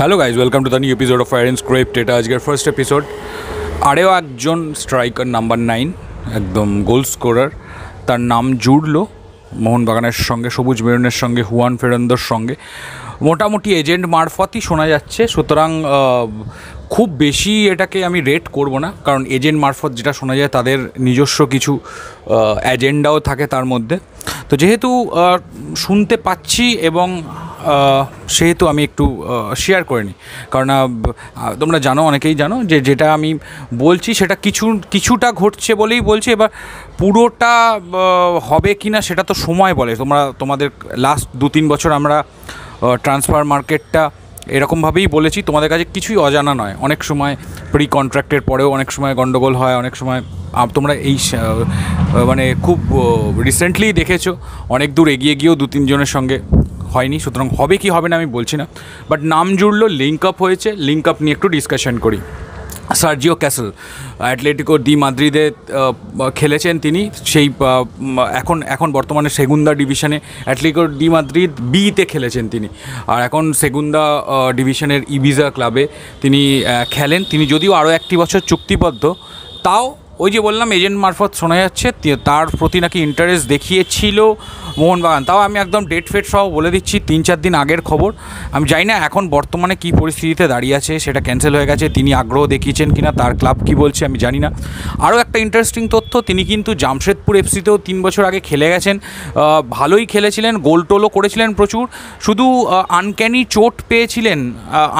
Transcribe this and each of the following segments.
Hello guys welcome to the new episode of fire and script এটা আজকের first episode আরেও একজন striker number nine একদম goal scorer তার নাম জুড়লো মোহনবাগানের সঙ্গে সবুজ মেরুনের সঙ্গে হুয়ান ফেরন্দর সঙ্গে মোটামুটি এজেন্ট মারফতই শোনা যাচ্ছে সুতরাং খুব বেশি এটাকে আমি রেট করব না কারণ এজেন্ট মারফত যেটা শোনা যায় তাদের নিজস্ব কিছু অ্যাজেন্ডাও থাকে তার মধ্যে তো যেহেতু শুনতে পাচ্ছি এবং সেহেতু আমি একটু শেয়ার করে নিই। কারণ তোমরা জানো, অনেকেই জানো, যে যেটা আমি বলছি, সেটা কিছু, কিছুটা ঘটছে বলেই বলছি। এবার পুরোটা হবে কি না সেটা তো সময় বলে। তোমরা, তোমাদের লাস্ট দু তিন বছর আমরা ট্রান্সফার মার্কেটটা এরকমভাবেই বলেছি। তোমাদের কাছে কিছুই অজানা নয়। অনেক সময় প্রি কন্ট্রাক্টের পরেও অনেক সময় গন্ডগোল হয়, অনেক সময় তোমরা এই মানে খুব রিসেন্টলি দেখেছ। অনেক দূর এগিয়ে গিয়েও দু তিনজনের সঙ্গে হয়নি, সুতরাং হবে কি হবে না আমি বলছি না বাট নাম জুড়লো লিঙ্ক আপ হয়েছে লিঙ্ক আপ নিয়ে একটু ডিসকাশন করি। সার্জিও ক্যাসেল, অ্যাটলেটিকো ডি মাদ্রিদে খেলেছেন তিনি, সেই এখন এখন বর্তমানে সেগুন্দা ডিভিশনে অ্যাটলেটিকো ডি মাদ্রিদ বিতে খেলেছেন তিনি। আর এখন সেগুন্দা ডিভিশনের ইবিজা ক্লাবে তিনি খেলেন। তিনি যদিও আরও একটি বছর চুক্তিবদ্ধ, তাও ওই যে বললাম, এজেন্ট মারফত শোনা যাচ্ছে তার প্রতি নাকি ইন্টারেস্ট দেখিয়েছিল মোহনবাগান। তাও আমি একদম ডেট ফেট সহ বলে দিচ্ছি, তিন চার দিন আগের খবর। আমি জানি না এখন বর্তমানে কী পরিস্থিতিতে দাঁড়িয়ে আছে, সেটা ক্যান্সেল হয়ে গেছে, তিনি আগ্রহ দেখিয়েছেন কিনা, তার ক্লাব কি বলছে আমি জানি না। আরও একটা ইন্টারেস্টিং তথ্য, তিনি কিন্তু জামশেদপুর এফসিতেও তিন বছর আগে খেলে গেছেন। ভালোই খেলেছিলেন গোল টোলও করেছিলেন প্রচুর। শুধু আনক্যানি চোট পেয়েছিলেন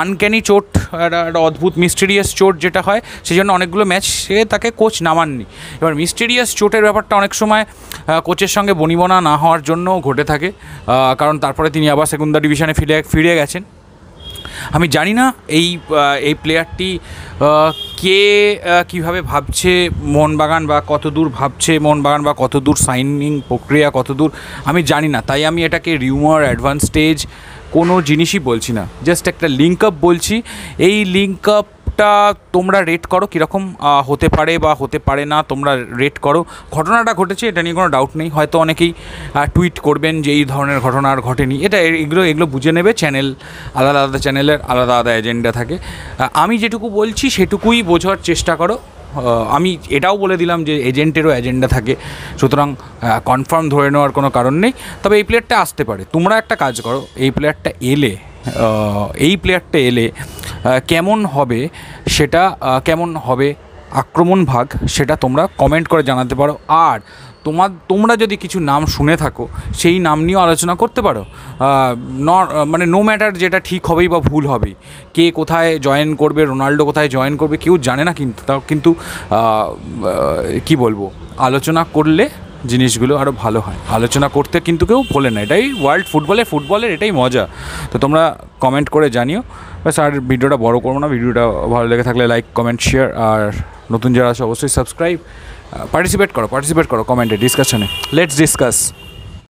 আনক্যানি চোট একটা অদ্ভুত মিস্টেরিয়াস চোট যেটা হয় সেই জন্য অনেকগুলো ম্যাচ সে তাকে কোচ নামাননি। এবার মিস্টেরিয়াস চোটের ব্যাপারটা অনেক সময় কোচের সঙ্গে বনিবনা না হওয়ার জন্য ঘটে থাকে কারণ তারপরে তিনি আবার সেকুন্দা ডিভিশনে ফিরে ফিরে গেছেন। আমি জানি না এই এই প্লেয়ারটি কে কীভাবে ভাবছে মোহনবাগান বা কত দূর ভাবছে মোহনবাগান বা কত দূর সাইনিং প্রক্রিয়া কত দূর আমি জানি না। তাই আমি এটাকে রিউমার অ্যাডভান্স স্টেজ কোনো জিনিসই বলছি না। জাস্ট একটা লিঙ্ক আপ বলছি। এই লিঙ্ক আপটা তোমরা রেট করো কীরকম হতে পারে বা হতে পারে না, তোমরা রেট করো। ঘটনাটা ঘটেছে, এটা নিয়ে কোনো ডাউট নেই। হয়তো অনেকেই টুইট করবেন যে এই ধরনের ঘটনা আর ঘটেনি। এটা এগুলো এগুলো বুঝে নেবে। চ্যানেল আলাদা আলাদা চ্যানেলের আলাদা আলাদা এজেন্ডা থাকে। আমি যেটুকু বলছি, সেটুকুই বোঝার চেষ্টা করো। আমি এটাও বলে দিলাম যে এজেন্টেরও এজেন্ডা থাকে। সুতরাং কনফার্ম ধরে নেওয়ার কোনো কারণ নেই। তবে এই প্লেয়ারটা আসতে পারে। তোমরা একটা কাজ করো, এই প্লেয়ারটা এলে এই প্লেয়ারটা এলে কেমন হবে সেটা কেমন হবে আক্রমণ ভাগ সেটা তোমরা কমেন্ট করে জানাতে পারো। আর তোমার তোমরা যদি কিছু নাম শুনে থাকো, সেই নাম নিয়েও আলোচনা করতে পারো। মানে নো ম্যাটার যেটা ঠিক হবেই বা ভুল হবেই, কে কোথায় জয়েন করবে, রোনাল্ডো কোথায় জয়েন করবে, কেউ জানে না কিন্তু তাও কিন্তু কি বলব, আলোচনা করলে জিনিসগুলো আরও ভালো হয়। আলোচনা করতে কিন্তু কেউ বলে না, এটাই ওয়ার্ল্ড ফুটবলে ফুটবলের এটাই মজা। তো তোমরা কমেন্ট করে জানিও। ব্যাস আর ভিডিওটা বড় করব না, ভিডিওটা ভালো লেগে থাকলে লাইক কমেন্ট শেয়ার আর নতুন যারা আছে অবশ্যই সাবস্ক্রাইব পার্টিসিপেট করো পার্টিসিপেট করো কমেন্টে ডিসকাশনে লেটস ডিসকাস